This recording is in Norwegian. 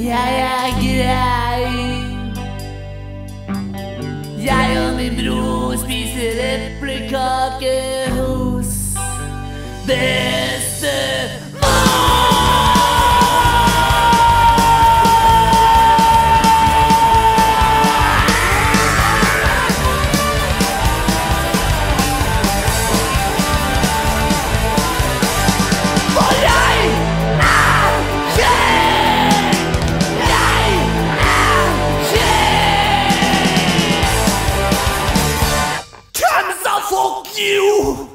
Jeg er grei. Jeg og min bror spiser eplekake hos dere. You?